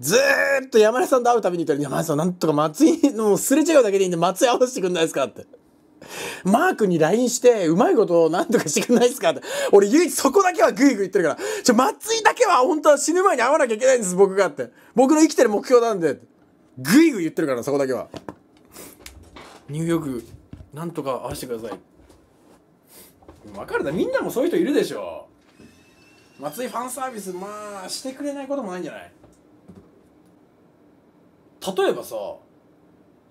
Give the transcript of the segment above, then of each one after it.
ずーっと山根さんと会うたびに言ったら、山根さんなんとか松井のすれ違うだけでいいんで松井合わせてくんないですかって。マークに LINE して、うまいことをなんとかしてくんないですかって。俺唯一そこだけはグイグイ言ってるから。ちょ、松井だけは本当は死ぬ前に会わなきゃいけないんです、僕がって。僕の生きてる目標なんで。グイグイ言ってるから、そこだけは。ニューヨーク、なんとか会わせてください。わかるだ、みんなもそういう人いるでしょ。松井ファンサービス、まあ、してくれないこともないんじゃない？例えばさ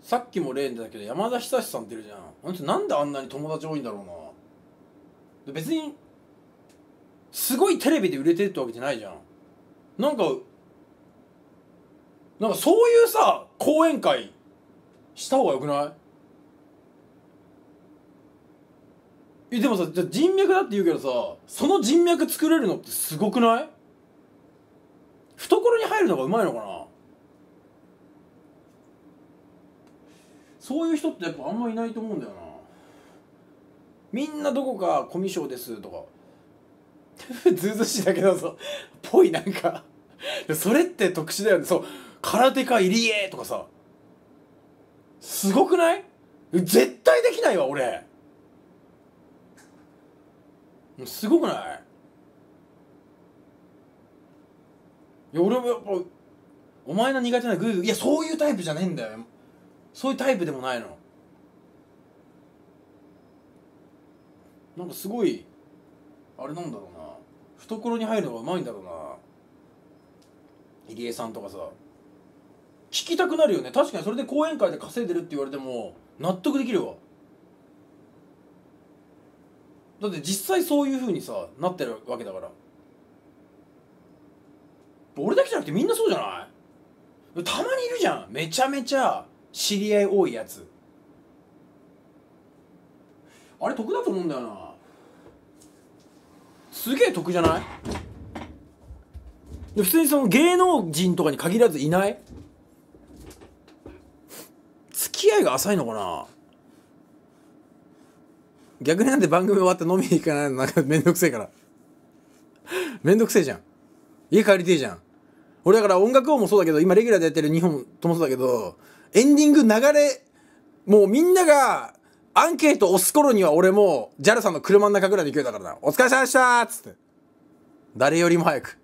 さっきも例に出たけど山田久志さんっているじゃん。あの人なんであんなに友達多いんだろうな。別にすごいテレビで売れてるってわけじゃないじゃん。なんかなんかそういうさ講演会した方がよくない？えでもさじゃ人脈だって言うけどさその人脈作れるのってすごくない？懐に入るのがうまいのかな？そういう人ってやっぱあんまいないと思うんだよな。みんなどこかコミュ障ですとか。ずうずしいだけどさぽいなんか。それって特殊だよね。そう空手家入江とかさ。すごくない？絶対できないわ俺。すごくない？いや俺もやっぱお前の苦手なグーグー。いやそういうタイプじゃねえんだよ。そういうタイプでもないの。なんかすごいあれなんだろうな。懐に入るのがうまいんだろうな。入江さんとかさ。聞きたくなるよね。確かにそれで講演会で稼いでるって言われても納得できるわ。だって実際そういうふうにさなってるわけだから。俺だけじゃなくてみんなそうじゃない？たまにいるじゃん。めちゃめちゃ知り合い多いやつ。あれ得だと思うんだよな。すげえ得じゃない？普通にその芸能人とかに限らずいない？付き合いが浅いのかな？逆になんで番組終わって飲みに行かないの？なんかめんどくせえから。めんどくせえじゃん。家帰りてえじゃん。俺だから音楽王もそうだけど今レギュラーでやってる日本ともそうだけどエンディング流れ、もうみんながアンケート押す頃には俺も JAL さんの車の中ぐらいで行けたからな。お疲れ様でしたっつって。誰よりも早く。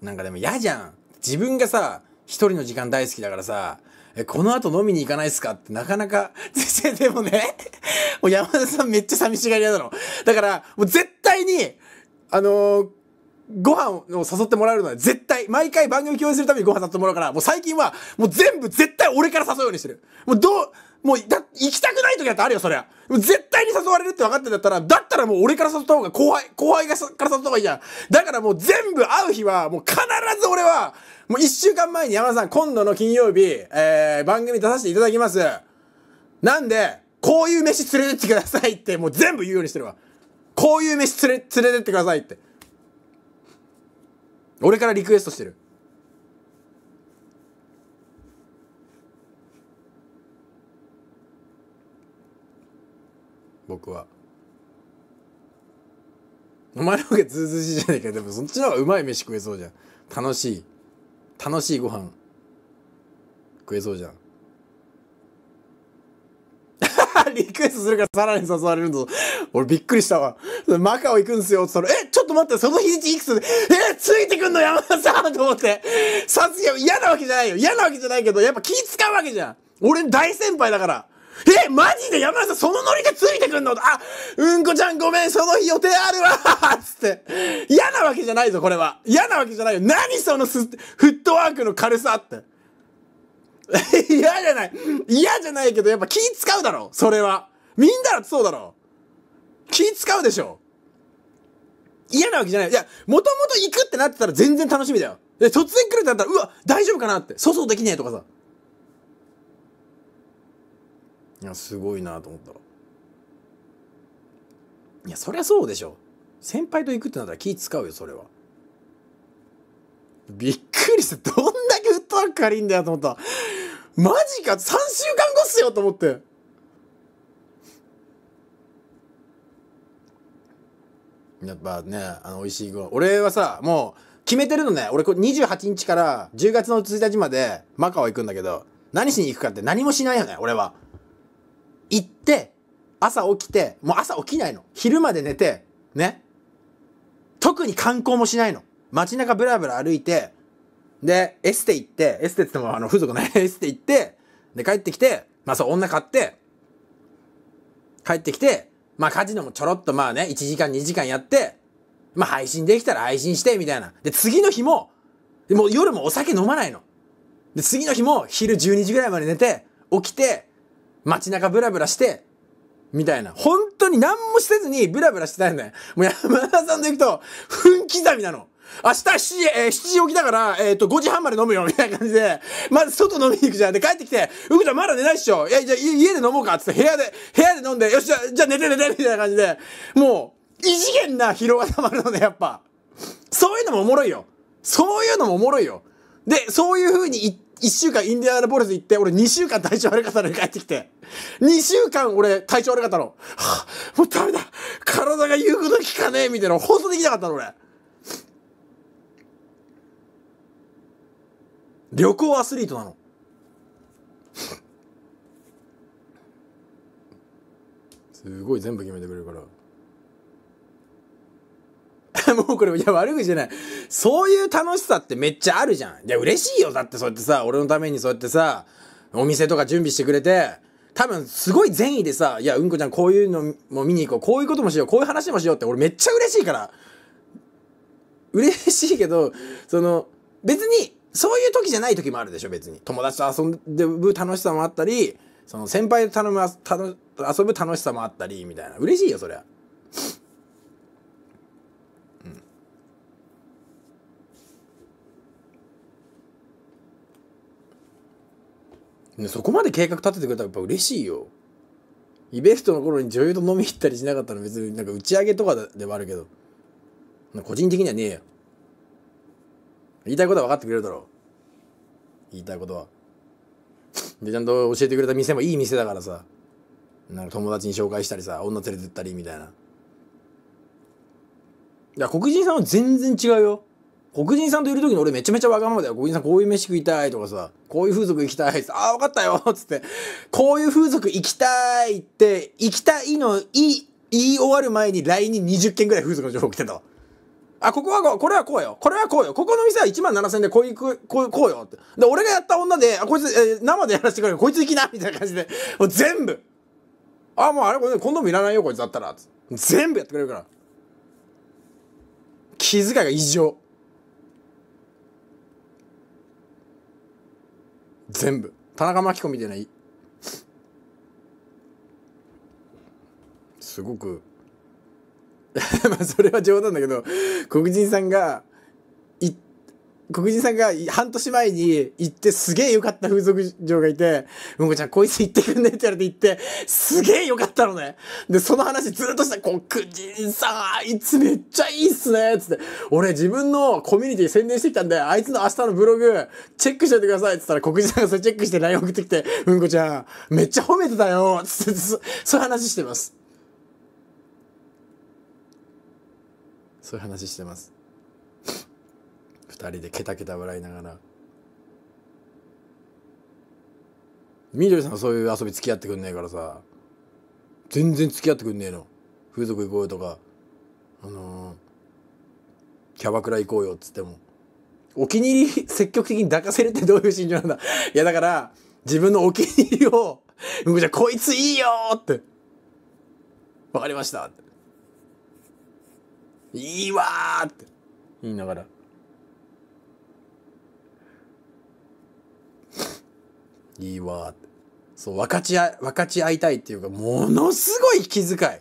なんかでも嫌じゃん。自分がさ、一人の時間大好きだからさ、え、この後飲みに行かないっすかってなかなか、全 然でもね、もう山田さんめっちゃ寂しがり屋だろ。だから、もう絶対に、あのー、ご飯を誘ってもらえるのは絶対、毎回番組共演するためにご飯誘ってもらうから、もう最近は、もう全部絶対俺から誘うようにしてる。もうどう、もう、だ、行きたくない時だってあるよ、そりゃ。絶対に誘われるって分かってんだったら、だったらもう俺から誘った方が、後輩、後輩がから誘った方がいいじゃん。だからもう全部会う日は、もう必ず俺は、もう一週間前に山田さん、今度の金曜日、えー、番組出させていただきます。なんで、こういう飯連れてってくださいって、もう全部言うようにしてるわ。こういう飯連れ、連れてってくださいって。俺からリクエストしてる。僕は。お前の方がずうずしいじゃねえか。でもそっちの方がうまい飯食えそうじゃん。楽しい。楽しいご飯。食えそうじゃん。リクエストするからさらに誘われるぞ。俺びっくりしたわ。マカオ行くんすよ。って言ったら、え、っ待って、その日にちいくつで、え、ついてくんの山田さんと思って。さすが、嫌なわけじゃないよ。嫌なわけじゃないけど、やっぱ気使うわけじゃん。俺大先輩だから。え、マジで山田さんそのノリでついてくんの？あ、うんこちゃんごめん、その日予定あるわ つって。嫌なわけじゃないぞ、これは。嫌なわけじゃないよ。何そのフットワークの軽さって。嫌じゃない嫌じゃないけどやっぱ気使うだろそれはみんなだってそうだろ気使うでしょ嫌なわけじゃない。いやもともと行くってなってたら全然楽しみだよ。で突然来るってなったらうわ大丈夫かなって。粗相できねえとかさ。いやすごいなと思ったいやそりゃそうでしょ。先輩と行くってなったら気使うよそれは。びっくりしてどんだけフットワーク軽いんだよと思った。マジか !3 週間後っすよと思って。やっぱねあの美味しいご飯。俺はさもう決めてるのね。俺これ28日から10月の1日までマカオ行くんだけど何しに行くかって何もしないよね俺は。行って朝起きてもう朝起きないの。昼まで寝てね。特に観光もしないの。街中ブラブラ歩いてでエステ行ってエステって言ってもあの風俗ね エステ行ってで帰ってきてまあそう女買って帰ってきてまあカジノもちょろっとまあね1時間2時間やってまあ配信できたら配信してみたいなで次の日もでも夜もお酒飲まないので次の日も昼12時ぐらいまで寝て起きて街中ブラブラしてみたいな。本当に何もせずにブラブラしてたんだよ。もう山田さんで行くと、分刻みなの。明日7時、えー、7時起きだから、えっ、ー、と、5時半まで飲むよ、みたいな感じで、まず外飲みに行くじゃん。で、帰ってきて、うくちゃんまだ寝ないっしょ。いや、じゃ家で飲もうか、つって部屋で、部屋で飲んで、よし、じゃあ、じゃ寝て寝て、みたいな感じで、もう、異次元な疲労が溜まるのね、やっぱ。そういうのもおもろいよ。そういうのもおもろいよ。で、そういう風に、1週間インディアナポリス行って、俺2週間体調悪かったのに帰ってきて。2週間俺体調悪かったの。はぁ、もうダメだ体が言うこと聞かねえみたいな放送できなかったの俺。旅行アスリートなの。すごい全部決めてくれるから。もうこれ、いや、悪口じゃない。そういう楽しさってめっちゃあるじゃん。いや、嬉しいよ。だってそうやってさ、俺のためにそうやってさ、お店とか準備してくれて、多分すごい善意でさ、いや、うんこちゃんこういうのも見に行こう、こういうこともしよう、こういう話もしようって俺めっちゃ嬉しいから。嬉しいけど、その、別に、そういう時じゃない時もあるでしょ、別に。友達と遊んでぶ楽しさもあったり、その先輩と頼む、遊ぶ楽しさもあったり、みたいな。嬉しいよ、そりゃ。ね、そこまで計画立ててくれたらやっぱ嬉しいよ。イベントの頃に女優と飲み行ったりしなかったら別になんか打ち上げとかではあるけど、個人的にはねえよ。言いたいことは分かってくれるだろう。言いたいことは。で、ちゃんと教えてくれた店もいい店だからさ、なんか友達に紹介したりさ、女連れてったりみたいな。いや、黒人さんは全然違うよ。黒人さんといる時に俺めちゃめちゃわがままだよ。黒人さんこういう飯食いたいとかさ、こういう風俗行きたいってああ、わかったよつって、こういう風俗行きたいって、行きたいの、い、言い終わる前に LINE に20件ぐらい風俗の情報来てたあ、ここはこ、れはこうよ。これはこうよ。ここの店は1万7000円でこういう、こう、こうよって。で、俺がやった女で、あ、こいつ、えー、生でやらせてくれる。こいつ行きなみたいな感じで。もう全部。あ、もうあれ、これ、コンドームいらないよ、こいつだったら。全部やってくれるから。気遣いが異常。全部田中真紀子みたいないすごく まあそれは冗談だけど黒人さんが黒人さんが半年前に行ってすげえ良かった風俗嬢がいて、うんこちゃんこいつ行ってくんねって言われて行って、すげえ良かったのね。で、その話ずっとした黒人さん、あいつめっちゃいいっすねつって、俺自分のコミュニティ宣伝してきたんで、あいつの明日のブログチェックしといてくださいって言ったら黒人さんがそれチェックして LINE 送ってきて、うんこちゃん、めっちゃ褒めてたよつって、そういう話してます。そういう話してます。2人でケタケタ笑いながら。みどりさんはそういう遊び付き合ってくんねえからさ。全然付き合ってくんねえの。風俗行こうよとか。あのー、キャバクラ行こうよっつっても。お気に入り 積極的に抱かせるってどういう心情なんだ。いやだから自分のお気に入りを「うじゃこいついいよ!」って「わかりました」って「いいわ!」って。言いながら。いいわって。そう分かち合分かち合いたいっていうかものすごい気遣い。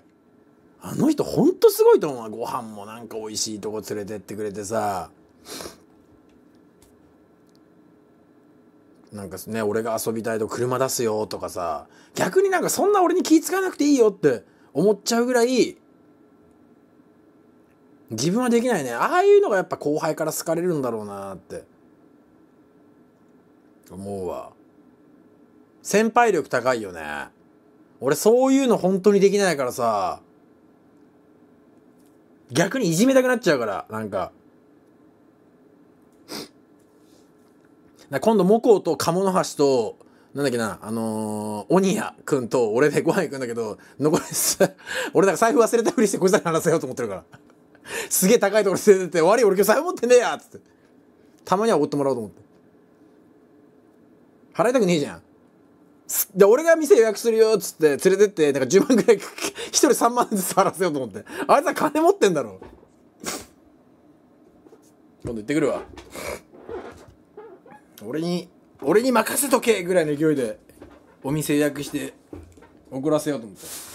あの人ほんとすごいと思うご飯もなんか美味しいとこ連れてってくれてさ。なんかね俺が遊びたいと車出すよとかさ。逆になんかそんな俺に気付かなくていいよって思っちゃうぐらい自分はできないね。ああいうのがやっぱ後輩から好かれるんだろうなって。思うわ。先輩力高いよね。俺そういうの本当にできないからさ。逆にいじめたくなっちゃうからなんか。今度モコウと鴨の橋となんだっけなあのー、鬼谷くんと俺でご飯行くんだけど残り 俺なんか財布忘れたふりしてこいつらに話せようと思ってるから。すげえ高いところ連れてって悪い俺今日財布持ってねえやっつって。たまにはおごってもらおうと思って。払いたくねえじゃん。で俺が店予約するよっつって連れてってなんか10万ぐらい 一人3万ずつ払わせようと思って。あいつは金持ってんだろ。今度行ってくるわ。俺に俺に任せとけぐらいの勢いでお店予約して怒らせようと思って。